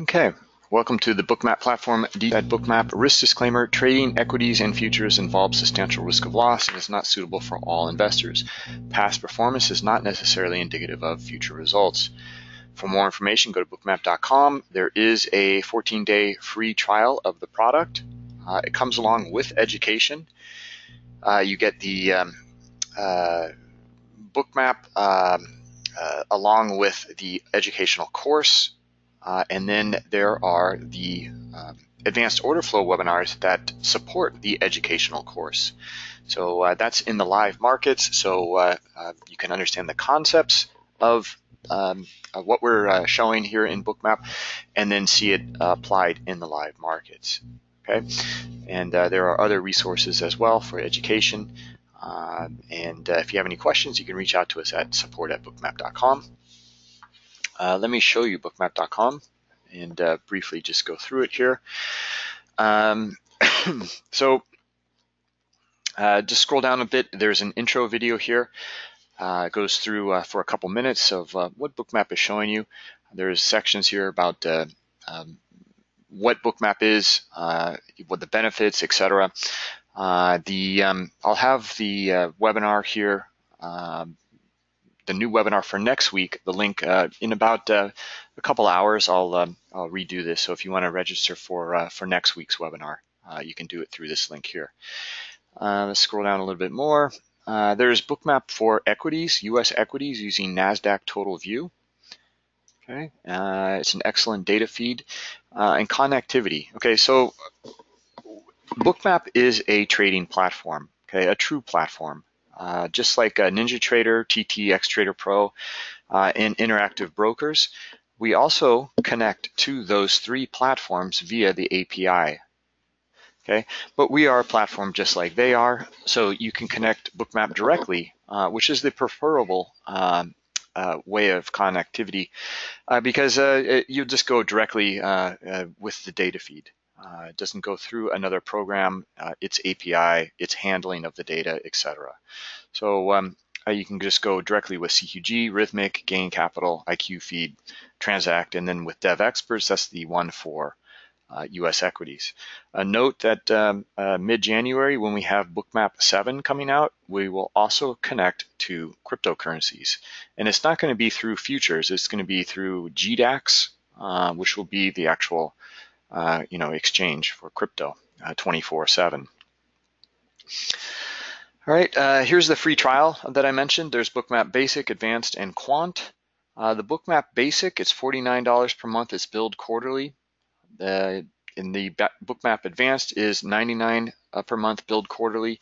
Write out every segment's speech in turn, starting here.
Okay, welcome to the Bookmap platform. DFAT Bookmap risk disclaimer, trading equities and futures involves substantial risk of loss and is not suitable for all investors. Past performance is not necessarily indicative of future results. For more information, go to bookmap.com. There is a 14-day free trial of the product. Uh, it comes along with education. Uh, you get the um, uh, Bookmap um, uh, along with the educational course uh, and then there are the um, advanced order flow webinars that support the educational course. So uh, that's in the live markets, so uh, uh you can understand the concepts of, um, of what we're uh, showing here in Bookmap, and then see it applied in the live markets. Okay, and uh, there are other resources as well for education. and if you have any questions, you can reach out to us at support at bookmap.com. Uh, let me show you bookmap.com and uh, briefly just go through it here. Um, so uh, just scroll down a bit. There's an intro video here. Uh, it goes through uh, for a couple minutes of uh, what Bookmap is showing you. There's sections here about um, what Bookmap is, what the benefits, etc. the um, I'll have the webinar here um, the new webinar for next week. The link uh, in about uh, a couple hours, I'll, um, I'll redo this. So if you want to register for, uh, for next week's webinar, uh, you can do it through this link here. Uh, let's scroll down a little bit more. Uh, there's Bookmap for equities, U.S. equities using NASDAQ Total View. Okay, it's an excellent data feed and connectivity. Okay, so Bookmap is a trading platform, okay, a true platform. Uh, just like uh, NinjaTrader, TT, XTrader Pro, uh, and Interactive Brokers, we also connect to those three platforms via the API. Okay, but we are a platform just like they are, so you can connect Bookmap directly, uh, which is the preferable um, uh, way of connectivity uh, because uh, you just go directly with the data feed. Uh, it doesn't go through another program, uh, its API, its handling of the data, etc. So um, uh, you can just go directly with CQG, Rithmic, Gain Capital, IQFeed, Transact, and then with Devexperts, that's the one for uh, U.S. equities. A note that um, uh, mid-January, when we have Bookmap 7 coming out, we will also connect to cryptocurrencies. And it's not going to be through futures, it's going to be through GDAX, uh, which will be the actual uh, you know, exchange for crypto 24/7. Uh, All right, uh, here's the free trial that I mentioned. There's Bookmap Basic, Advanced, and Quant. Uh, the Bookmap Basic, it's $49 per month. It's billed quarterly. Uh, in the Bookmap Advanced is $99 per month, billed quarterly.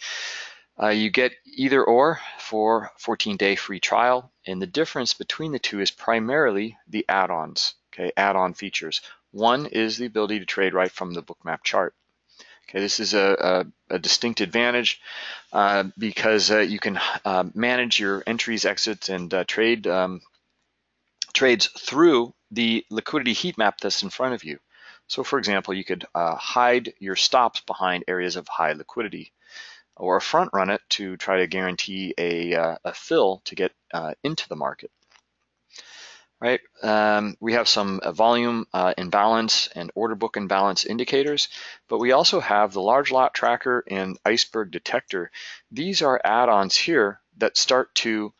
Uh, you get either or for 14-day free trial, and the difference between the two is primarily the add-ons, okay, add-on features. One is the ability to trade right from the bookmap chart. Okay, this is a, a, a distinct advantage uh, because uh, you can uh, manage your entries, exits, and uh, trade um, trades through the liquidity heat map that's in front of you. So, for example, you could uh, hide your stops behind areas of high liquidity, or front run it to try to guarantee a, uh, a fill to get into the market right? Um, we have some uh, volume uh, imbalance and order book imbalance indicators, but we also have the large lot tracker and iceberg detector. These are add-ons here that start to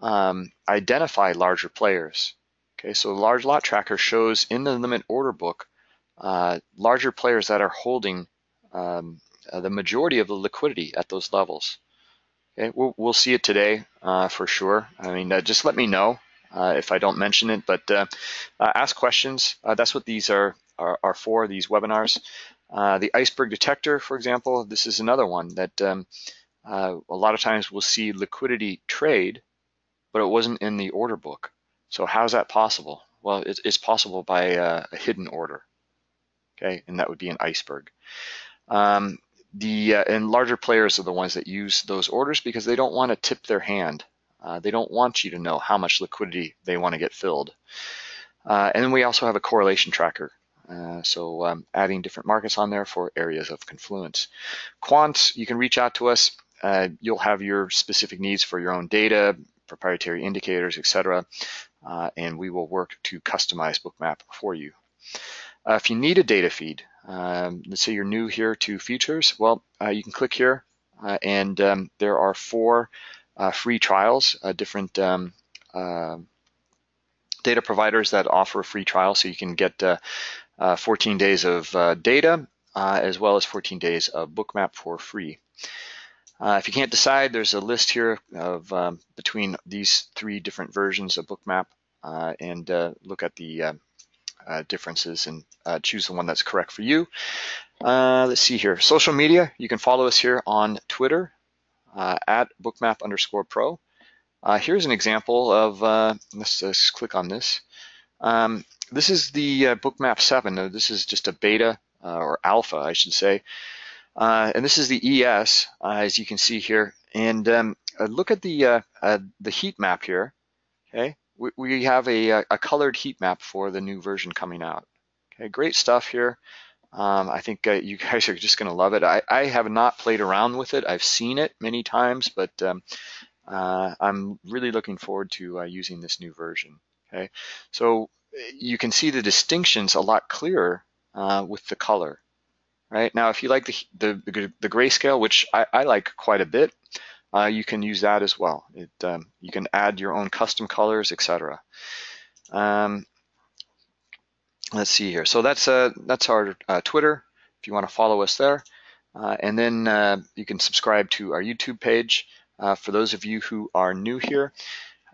um, identify larger players. Okay, so large lot tracker shows in the limit order book uh, larger players that are holding um, uh, the majority of the liquidity at those levels. Okay, we'll, we'll see it today uh, for sure. I mean, just let me know if I don't mention it, but uh, uh, ask questions. that's what these are, are, are for, these webinars. the iceberg detector, for example, this is another one that um, a lot of times we'll see liquidity trade, but it wasn't in the order book. So how is that possible? Well, it's, it's possible by a hidden order, okay, and that would be an iceberg. Um, the uh, and larger players are the ones that use those orders because they don't want to tip their hand uh, they don't want you to know how much liquidity they want to get filled. Uh, and then we also have a correlation tracker. Uh, so um, adding different markets on there for areas of confluence. Quants, you can reach out to us. Uh, you'll have your specific needs for your own data, proprietary indicators, etc. Uh, and we will work to customize Bookmap for you. If you need a data feed, um, let's say you're new here to features, well, you can click here uh, and um, there are four free trials, uh, different um, data providers that offer a free trial so you can get 14 days of data as well as 14 days of bookmap for free. Uh, if you can't decide, there's a list here of um, between these three different versions of Bookmap uh, and uh, look at the differences and choose the one that's correct for you. let's see here. Social media, you can follow us here on Twitter at bookmap underscore pro. here's an example of, let's, let's, click on this. Um, this is the Bookmap 7. This is just a beta or alpha, I should say. Uh, and this is the ES, uh, as you can see here. And um, uh, look at the uh, uh, the heat map here. Okay, we, we have a, a, colored heat map for the new version coming out. Okay, great stuff here. Um, I think uh, you guys are just going to love it. I, I, have not played around with it. I've seen it many times, but um, I'm really looking forward to using this new version. Okay, so you can see the distinctions a lot clearer with the color right? Now, if you like the, the, the grayscale, which I, I, like quite a bit, uh, you can use that as well. It, um, you can add your own custom colors, etc. Um, let's see here. So that's uh, that's our uh, Twitter. If you want to follow us there, uh, and then uh, you can subscribe to our YouTube page. Uh, for those of you who are new here,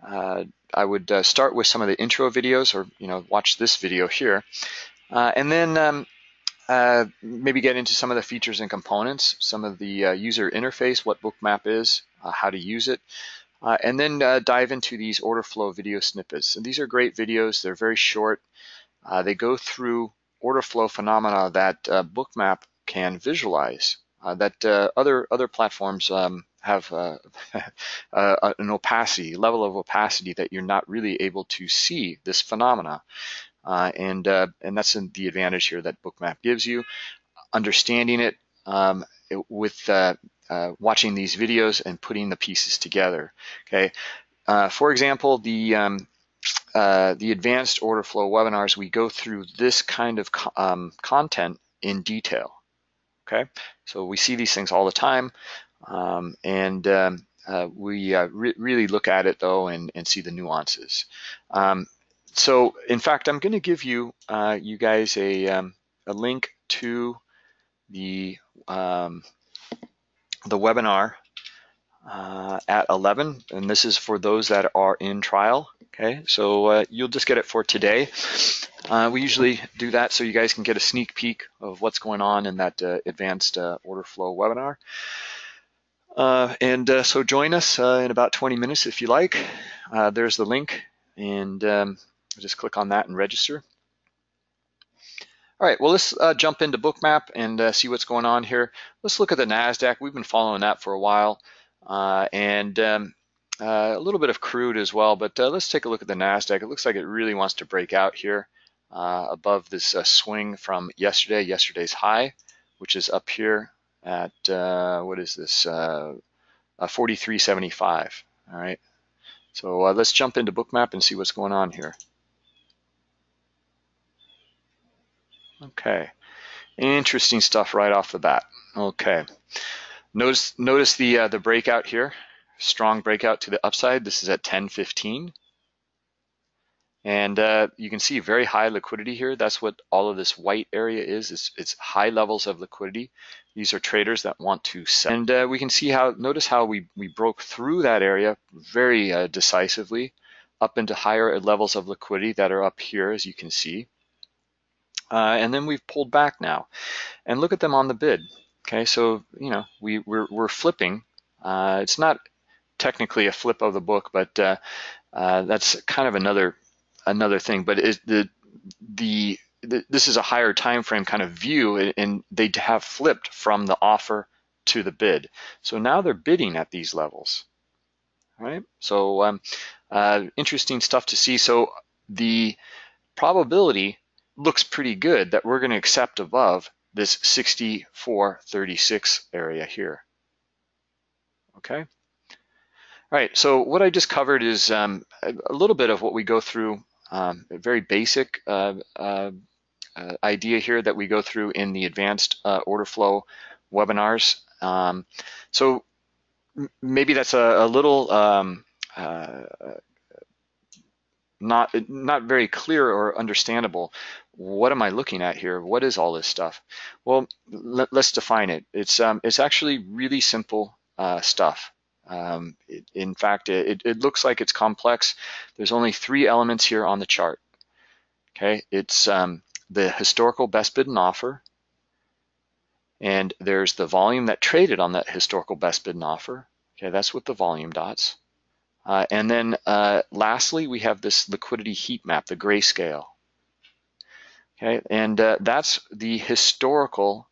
I would start with some of the intro videos, or you know, watch this video here, and then um, uh, maybe get into some of the features and components, some of the uh, user interface, what Bookmap is, uh, how to use it, uh, and then uh, dive into these order flow video snippets. And these are great videos. They're very short. They go through order flow phenomena that Bookmap can visualize that other other platforms um, have uh, uh, an opacity, level of opacity that you're not really able to see this phenomena. Uh, and, uh, and that's the advantage here that Bookmap gives you. Understanding it, um, it with uh, uh, watching these videos and putting the pieces together. Okay, uh, for example, the um, the advanced order flow webinars, we go through this kind of co um, content in detail. Okay, so we see these things all the time, um, and um, uh, we uh, re really look at it though and, and see the nuances. Um, so in fact, I'm going to give you uh, you guys a, um, a link to the um, the webinar uh, at 11, and this is for those that are in trial. Okay, so uh, you'll just get it for today. Uh, we usually do that so you guys can get a sneak peek of what's going on in that uh, advanced uh, order flow webinar. and so join us in about 20 minutes if you like. there's the link, and um, just click on that and register. All right, well, let's uh, jump into Bookmap and uh, see what's going on here. Let's look at the NASDAQ. We've been following that for a while uh, and um, uh, a little bit of crude as well, but uh, let's take a look at the NASDAQ. It looks like it really wants to break out here uh, above this swing from yesterday, yesterday's high, which is up here at, what is this, 43.75, all right? So let's jump into Bookmap and see what's going on here. Okay, interesting stuff right off the bat. Okay, notice notice the uh, the breakout here, strong breakout to the upside. This is at 10:15, and uh, you can see very high liquidity here. That's what all of this white area is. It's, it's high levels of liquidity. These are traders that want to sell, and uh, we can see how. Notice how we we broke through that area very uh, decisively up into higher levels of liquidity that are up here, as you can see. Uh, and then we've pulled back now. And look at them on the bid. Okay, so, you know, we, we're, we're flipping. Uh, it's not technically a flip of the book, but uh, uh that's kind of another another thing. But the, the, this is a higher time frame kind of view, and they have flipped from the offer to the bid. So now they're bidding at these levels. Right, so um, uh, interesting stuff to see. So the probability looks pretty good that we're going to accept above this 6436 area here. Okay. All right, so what I just covered is um, a little bit of what we go through, um, very basic uh, uh, uh, idea here that we go through in the advanced uh, order flow webinars. Um, so maybe that's a, a little um, uh, not not very clear or understandable. What am I looking at here? What is all this stuff? Well, let, us define it. It's um, it's actually really simple uh, stuff. Um, it, in fact, it, it looks like it's complex. There's only three elements here on the chart. Okay, it's um, the historical best bid and offer, and there's the volume that traded on that historical best bid and offer. Okay, that's with the volume dots. Uh, and then uh, lastly, we have this liquidity heat map, the grayscale. Okay, and uh, that's the historical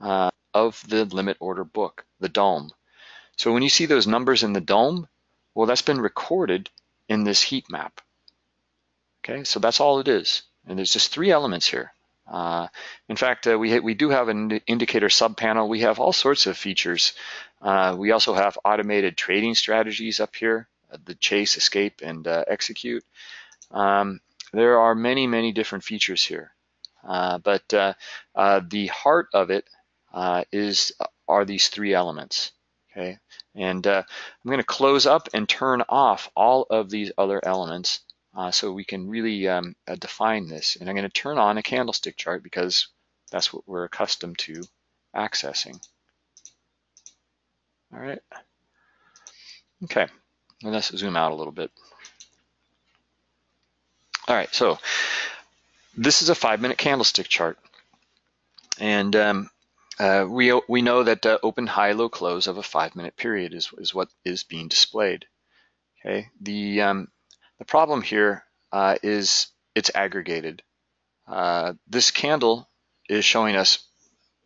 uh, of the limit order book, the DOM. So when you see those numbers in the DOM, well, that's been recorded in this heat map. Okay, so that's all it is. And there's just three elements here. Uh, in fact, uh, we, we do have an indicator subpanel. We have all sorts of features. Uh, we also have automated trading strategies up here, uh, the chase, escape, and uh, execute. Um, there are many, many different features here. Uh, but the heart of it is are these three elements. Okay, and I'm going to close up and turn off all of these other elements uh, so we can really um, uh, define this. And I'm going to turn on a candlestick chart because that's what we're accustomed to accessing. All right. Okay, and let's zoom out a little bit. All right, so this is a five minute candlestick chart. And um, uh, we, we know that uh, open, high, low, close of a five minute period is, is what is being displayed. Okay, the um, the problem here uh, is it's aggregated. Uh, this candle is showing us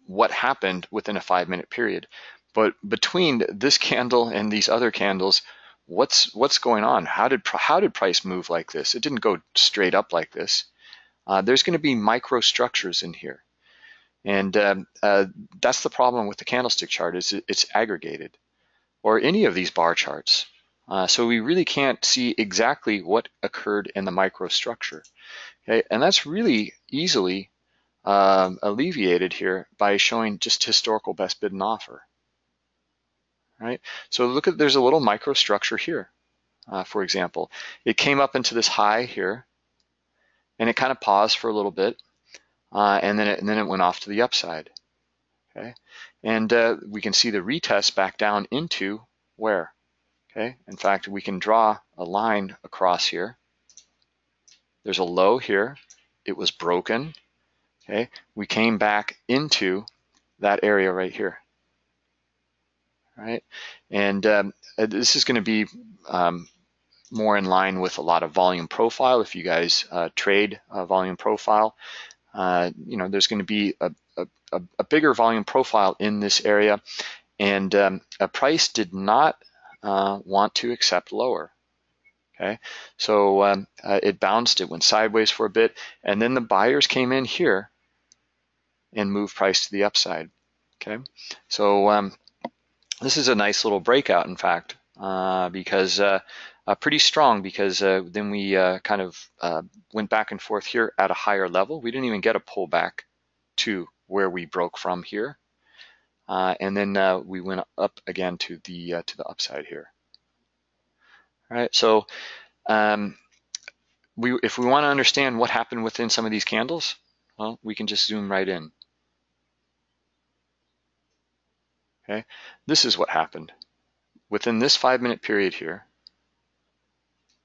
what happened within a five minute period. But between this candle and these other candles, what's what's going on? How did how did price move like this? It didn't go straight up like this. Uh, there's going to be microstructures in here, and um, uh, that's the problem with the candlestick chart is it's aggregated, or any of these bar charts. Uh, so we really can't see exactly what occurred in the microstructure. Okay, and that's really easily um, alleviated here by showing just historical best bid and offer. Right. So look at there's a little microstructure here. Uh, for example, it came up into this high here, and it kind of paused for a little bit, uh, and then it, and then it went off to the upside. Okay, and uh, we can see the retest back down into where Okay, in fact, we can draw a line across here. There's a low here. It was broken. Okay, we came back into that area right here. Right, and um, uh, this is going to be um, more in line with a lot of volume profile. If you guys uh, trade volume profile, uh, you know there's going to be a, a, a, bigger volume profile in this area, and um, a price did not uh, want to accept lower. Okay, so um, uh, it bounced, it went sideways for a bit, and then the buyers came in here and moved price to the upside. Okay, so um, this is a nice little breakout, in fact, uh, because uh, uh, pretty strong because uh, then we kind of went back and forth here at a higher level. We didn't even get a pullback to where we broke from here. Uh, and then uh, we went up again to the uh, to the upside here. All right, so um, we if we want to understand what happened within some of these candles, well, we can just zoom right in. Okay, this is what happened within this five-minute period here.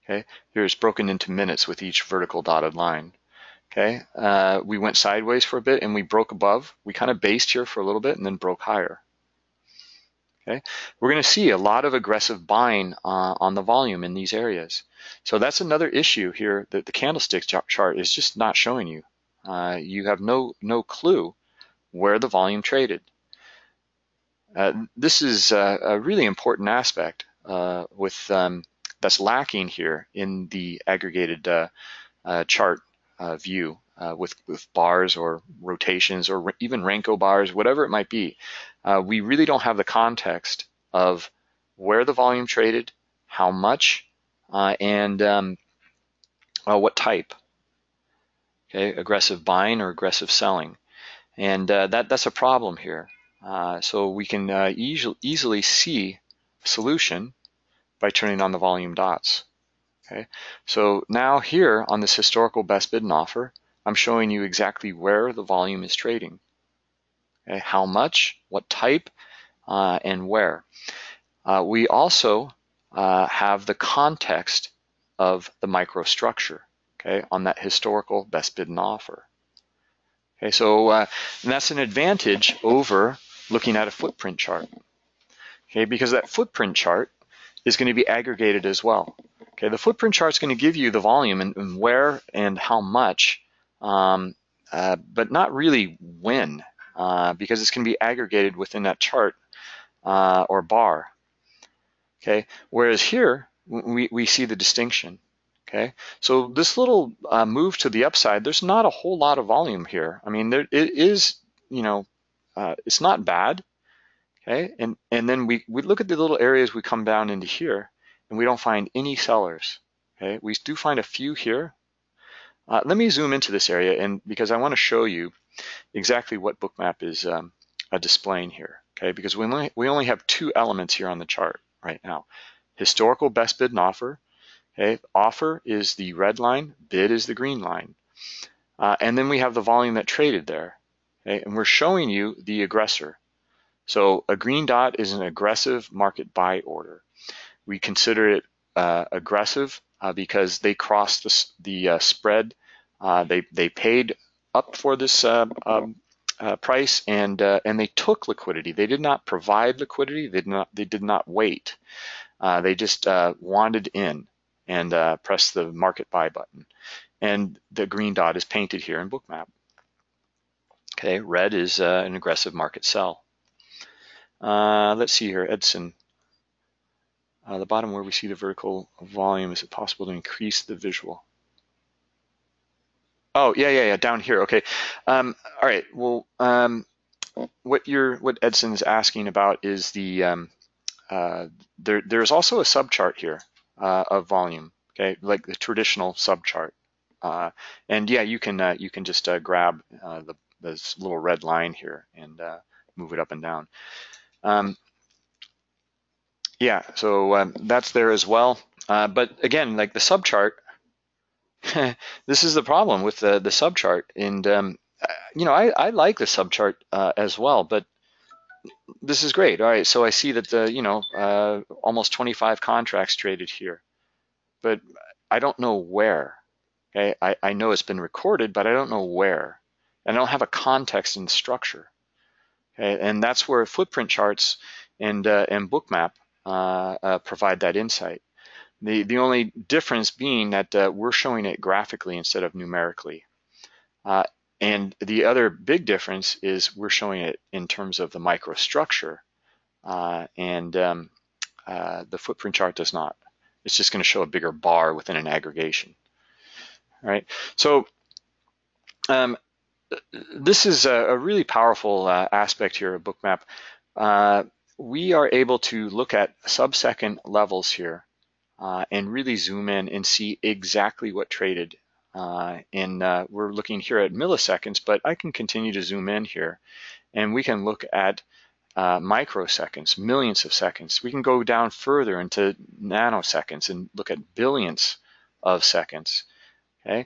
Okay, here's broken into minutes with each vertical dotted line. Okay, uh, we went sideways for a bit and we broke above. We kind of based here for a little bit and then broke higher. Okay, we're going to see a lot of aggressive buying uh, on the volume in these areas. So that's another issue here that the candlestick chart is just not showing you. Uh, you have no no clue where the volume traded. Uh, this is uh, a really important aspect uh, with um, that's lacking here in the aggregated uh, chart uh, view uh, with, with bars or rotations or even Renko bars, whatever it might be. Uh, we really don't have the context of where the volume traded, how much, uh, and um, what type. okay, aggressive buying or aggressive selling. And uh, that, that's a problem here. Uh, so we can uh, easily, easily see solution by turning on the volume dots. Okay, so now here on this historical best bid and offer, I'm showing you exactly where the volume is trading. Okay, how much, what type, uh, and where. Uh, we also uh, have the context of the microstructure, okay, on that historical best bid and offer. Okay, so uh, that's an advantage over looking at a footprint chart. Okay, because that footprint chart is going to be aggregated as well. Okay, the footprint chart is going to give you the volume and, and where and how much, um, uh, but not really when, uh, because it's going to be aggregated within that chart uh, or bar. Okay, whereas here we, we see the distinction. Okay, so this little uh, move to the upside, there's not a whole lot of volume here. I mean, there it is, you know, uh, it's not bad. Okay, and and then we we look at the little areas we come down into here, and we don't find any sellers. Okay, we do find a few here. Uh, let me zoom into this area, and because I want to show you exactly what Bookmap is um, displaying here. Okay, because we only we only have two elements here on the chart right now: historical best bid and offer, Okay, offer is the red line, bid is the green line. Uh, and then we have the volume that traded there. Okay, and we're showing you the aggressor. So a green dot is an aggressive market buy order. We consider it uh, aggressive uh, because they crossed the, the uh, spread. Uh, they they paid up for this uh, um, price and and they took liquidity. They did not provide liquidity. They did not they did not wait. they just wanted in and uh, press the market buy button. And the green dot is painted here in Bookmap. Okay, red is uh, an aggressive market sell. Uh, let's see here, Edson. Uh, the bottom where we see the vertical volume, is it possible to increase the visual? Oh, yeah, yeah, yeah, down here, okay. Um, all right, well, um, what you're, what Edson is asking about is the, um, uh, there, there's also a subchart here uh, of volume, okay, like the traditional subchart. Uh, and yeah, you can uh, you can just uh, grab uh, the this little red line here and uh, move it up and down. Um, yeah, so um, that's there as well. but again, like the subchart, this is the problem with the the subchart. And um, you know, I, I like the subchart as well, but this is great. All right, so I see that the you know uh, almost 25 contracts traded here, but I don't know where. Okay, I, I know it's been recorded, but I don't know where, and I don't have a context and structure. And that's where footprint charts and uh, and Bookmap uh, uh, provide that insight. The the only difference being that uh, we're showing it graphically instead of numerically. And the other big difference is we're showing it in terms of the microstructure, and um, the footprint chart does not. It's just going to show a bigger bar within an aggregation. All right, so um, this is a, a really powerful uh, aspect here of Bookmap. Uh, we are able to look at sub-second levels here uh, and really zoom in and see exactly what traded uh, and uh, we're looking here at milliseconds, but I can continue to zoom in here and we can look at uh, microseconds, millions of seconds. We can go down further into nanoseconds and look at billions of seconds. Okay,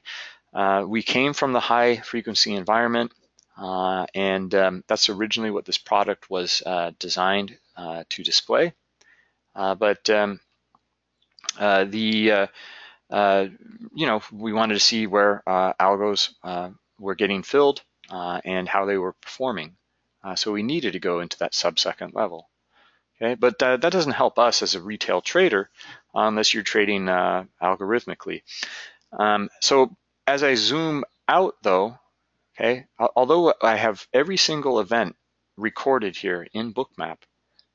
uh, we came from the high frequency environment, uh, and um, that's originally what this product was uh, designed to display. but um, the uh, you know, we wanted to see where uh, algos uh, were getting filled and how they were performing. so we needed to go into that sub-second level. Okay, but that doesn't help us as a retail trader unless you're trading algorithmically. Um, so as I zoom out though, okay, although I have every single event recorded here in Bookmap,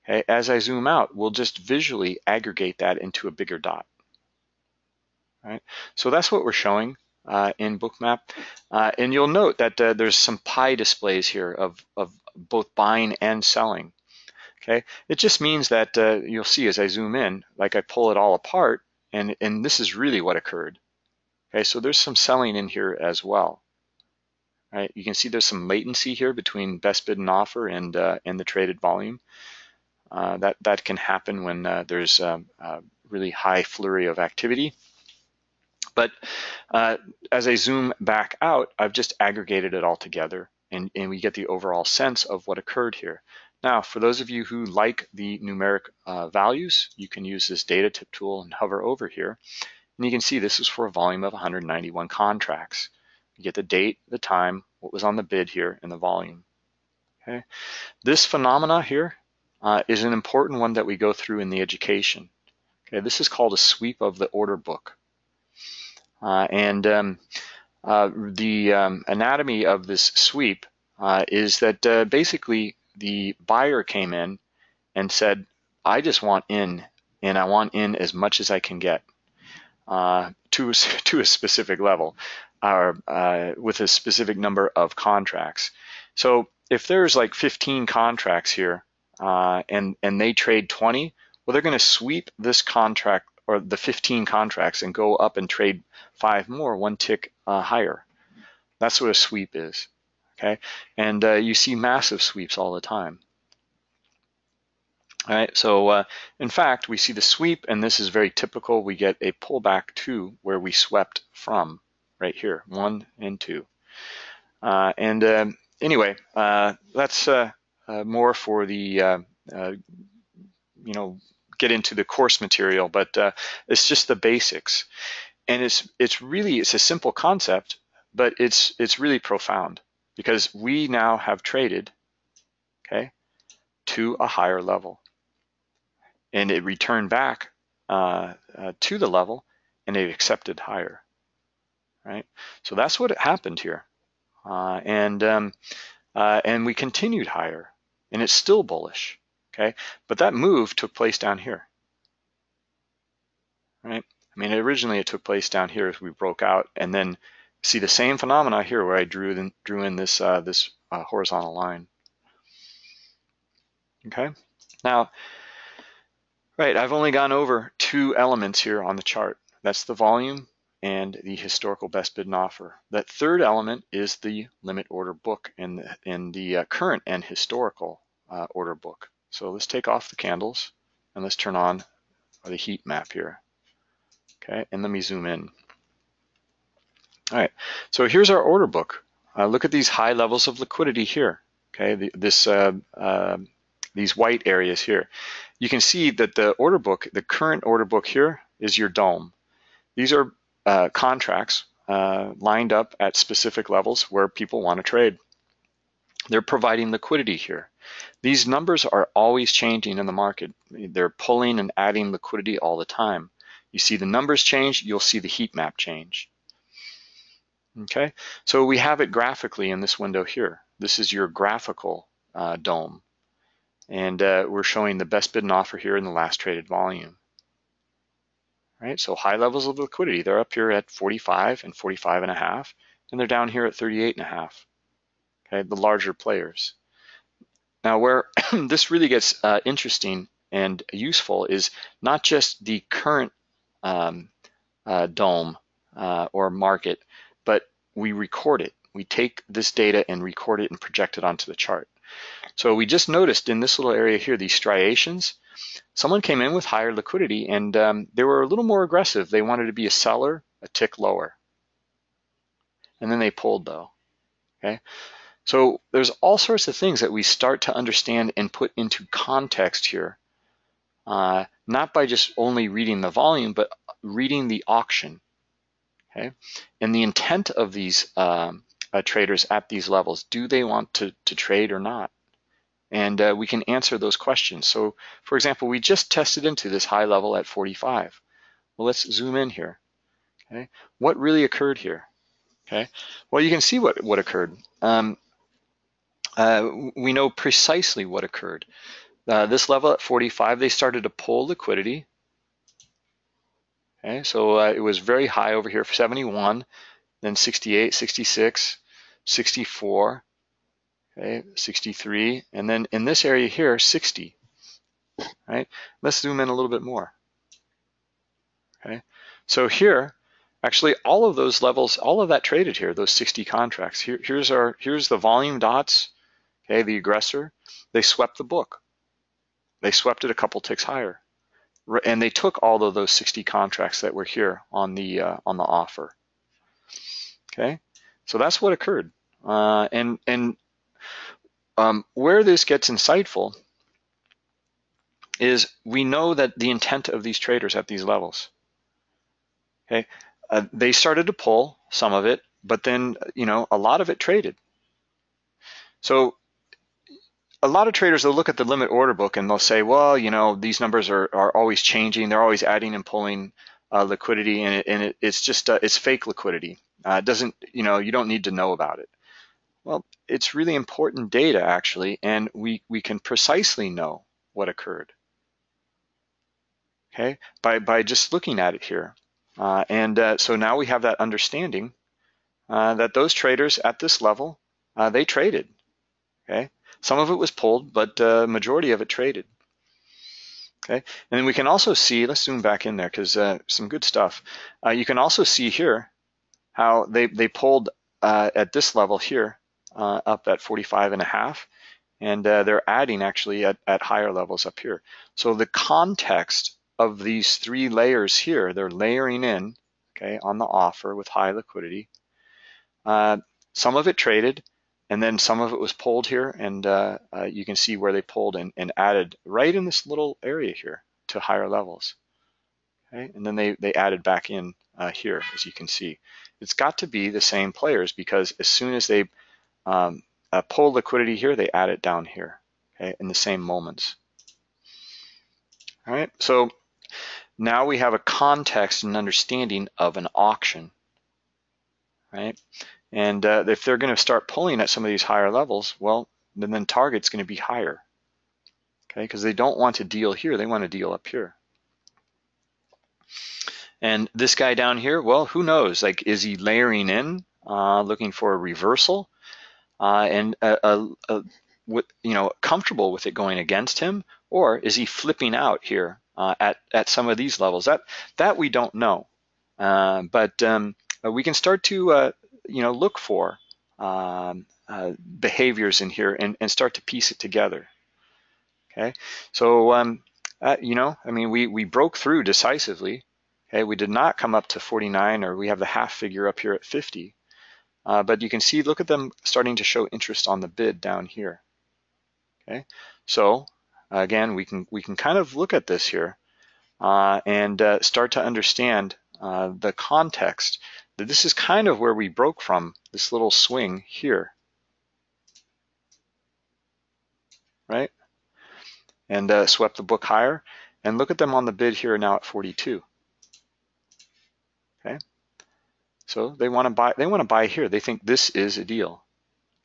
okay, as I zoom out, we'll just visually aggregate that into a bigger dot right? So that's what we're showing uh, in Bookmap. Uh, and you'll note that uh, there's some pie displays here of, of both buying and selling. Okay, it just means that uh, you'll see as I zoom in, like I pull it all apart, and, and this is really what occurred. Okay, so there's some selling in here as well. You can see there's some latency here between best bid and offer and, uh, and the traded volume. Uh, that, that can happen when uh, there's um, a, really high flurry of activity. But uh, as I zoom back out, I've just aggregated it all together and, and we get the overall sense of what occurred here. Now, for those of you who like the numeric uh, values, you can use this data tip tool and hover over here. And you can see this is for a volume of 191 contracts. You get the date, the time, what was on the bid here, and the volume. Okay. This phenomena here uh, is an important one that we go through in the education. Okay, this is called a sweep of the order book. Uh, and um, uh, the um, anatomy of this sweep uh, is that uh, basically the buyer came in and said, I just want in, and I want in as much as I can get uh, to, to a specific level or uh, with a specific number of contracts. So if there's like 15 contracts here uh, and, and they trade 20, well, they're going to sweep this contract or the 15 contracts and go up and trade five more, one tick uh, higher. That's what a sweep is. Okay, and uh, you see massive sweeps all the time. All right, so uh, in fact, we see the sweep, and this is very typical. We get a pullback to where we swept from, right here, one and two. Uh, and um, anyway, uh, that's uh, uh, more for the, you know, get into the course material, but it's just the basics. And it's it's really it's a simple concept, but it's it's really profound because we now have traded, okay, to a higher level. And it returned back uh, uh, to the level and it accepted higher, right? So that's what happened here. Uh, and, um, uh, and we continued higher and it's still bullish, okay? But that move took place down here, right? I mean, originally it took place down here as we broke out and then see the same phenomena here where I drew in, drew in this, uh, this uh, horizontal line. Okay, now, right, I've only gone over two elements here on the chart. That's the volume and the historical best bid and offer. That third element is the limit order book in the, in the uh, current and historical uh, order book. So let's take off the candles and let's turn on the heat map here. Okay, and let me zoom in. All right, so here's our order book. Uh, look at these high levels of liquidity here. Okay, the, this uh, uh, these white areas here. You can see that the order book, the current order book here, is your DOM. These are uh, contracts uh, lined up at specific levels where people want to trade. They're providing liquidity here. These numbers are always changing in the market. They're pulling and adding liquidity all the time. You see the numbers change, you'll see the heat map change. Okay, so we have it graphically in this window here. This is your graphical uh, DOM. And uh, we're showing the best bid and offer here in the last traded volume. Right, so high levels of liquidity. They're up here at 45 and 45 and a half, and they're down here at 38 and a half. Okay, the larger players. Now where this really gets uh, interesting and useful is not just the current um, uh, DOM uh, or market, but we record it. We take this data and record it and project it onto the chart. So we just noticed in this little area here, these striations, someone came in with higher liquidity and um, they were a little more aggressive. They wanted to be a seller, a tick lower. And then they pulled though, okay? So there's all sorts of things that we start to understand and put into context here, uh, not by just only reading the volume, but reading the auction. Okay, and the intent of these um, uh, traders at these levels, do they want to, to trade or not? And uh, we can answer those questions. So for example, we just tested into this high level at 45. Well, let's zoom in here. Okay, what really occurred here? Okay, well, you can see what, what occurred. Um, uh, we know precisely what occurred. Uh, this level at 45, they started to pull liquidity Okay, so uh, it was very high over here for 71, then 68, 66, 64, okay, 63, and then in this area here, 60. Right? Let's zoom in a little bit more. Okay, so here, Actually, all of those levels, all of that traded here, those 60 contracts. Here, here's our, here's the volume dots, okay, the aggressor. They swept the book. They swept it a couple ticks higher. And they took all of those 60 contracts that were here on the, uh, on the offer. Okay, so that's what occurred. Uh, and and um, where this gets insightful is we know that the intent of these traders at these levels. Okay, uh, they started to pull some of it, but then you know a lot of it traded. So a lot of traders will look at the limit order book and they'll say, well, you know, these numbers are, are always changing. They're always adding and pulling uh, liquidity, and, it, and it, it's just uh, it's fake liquidity. Uh, it doesn't, you know, you don't need to know about it. Well, it's really important data actually, and we we can precisely know what occurred. Okay, by by just looking at it here, uh, and uh, so now we have that understanding that those traders at this level they traded. Okay, some of it was pulled, but majority of it traded. Okay, and then we can also see, let's zoom back in there because uh, some good stuff. Uh, you can also see here how they, they pulled uh, at this level here uh, up at 45 and a half, and uh, they're adding actually at, at higher levels up here. So the context of these three layers here, they're layering in, okay, on the offer with high liquidity. Uh, some of it traded, and then some of it was pulled here, and uh, uh, you can see where they pulled and, and, added right in this little area here to higher levels. Okay, and then they, they added back in uh, here, as you can see. It's got to be the same players because as soon as they um, uh, pull liquidity here, they add it down here, okay, in the same moments. All right, so now we have a context and understanding of an auction, right? And uh, if they're going to start pulling at some of these higher levels, well, then, then target's going to be higher. Okay, because they don't want to deal here, they want to deal up here. And this guy down here, well, who knows? Like, is he layering in, uh, looking for a reversal, uh, and a, a, a, with, you know comfortable with it going against him, or is he flipping out here uh, at at some of these levels? That that we don't know, uh, but um, we can start to uh, you know, look for um, uh, behaviors in here and, and start to piece it together. Okay, so um, uh, you know, I mean, we we broke through decisively. Okay, we did not come up to 49, or we have the half figure up here at 50. Uh, but you can see, look at them starting to show interest on the bid down here. Okay, so again, we can we can kind of look at this here uh, and uh, start to understand uh, the context this is kind of where we broke from, this little swing here. Right? And uh, swept the book higher. And look at them on the bid here now at 42. Okay? So they want to buy they want to buy here. They think this is a deal.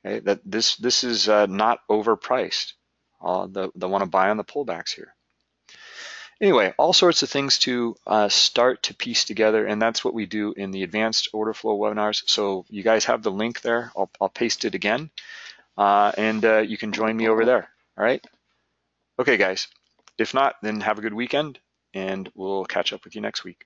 Okay? That this this is uh, not overpriced. Uh, they, they want to buy on the pullbacks here. Anyway, all sorts of things to uh, start to piece together, and that's what we do in the advanced order flow webinars. So you guys have the link there. I'll, I'll paste it again, uh, and uh, you can join me over there. All right? Okay, guys. If not, then have a good weekend, and we'll catch up with you next week.